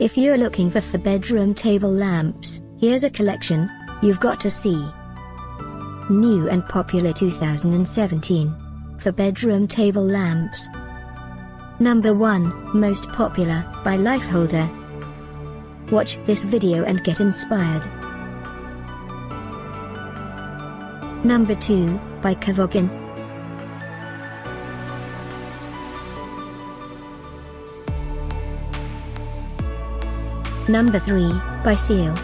If you're looking for for bedroom table lamps, here's a collection you've got to see. New and popular 2017 for bedroom table lamps. Number 1, most popular, by Lifeholder. Watch this video and get inspired. Number 2, by Cavogin. Number 3, by Seal.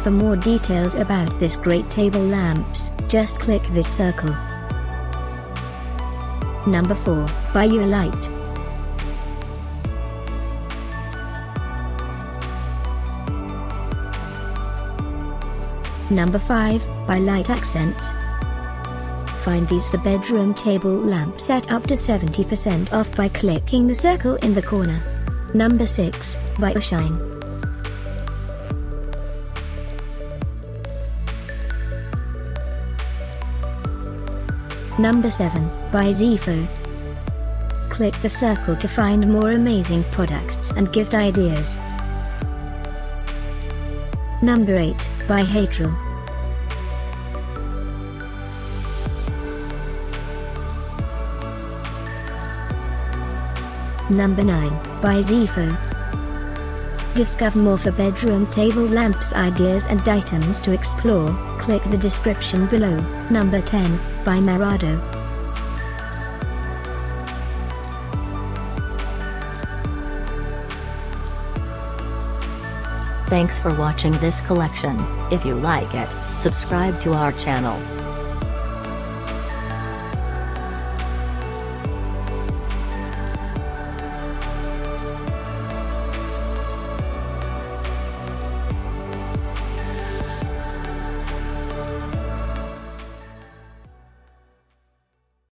For more details about this great table lamps, just click this circle. Number 4, by Ewalite. Number 5, by Light Accents. Find these for bedroom table lamp set up to 70% off by clicking the circle in the corner. Number 6, by Shine. Number 7, by Zeefo. Click the circle to find more amazing products and gift ideas. Number 8, by Haitral. Number 9, by Zeefo. Discover more for bedroom table lamps ideas and items to explore, click the description below. Number 10, by Marrado. Thanks for watching this collection. If you like it, subscribe to our channel.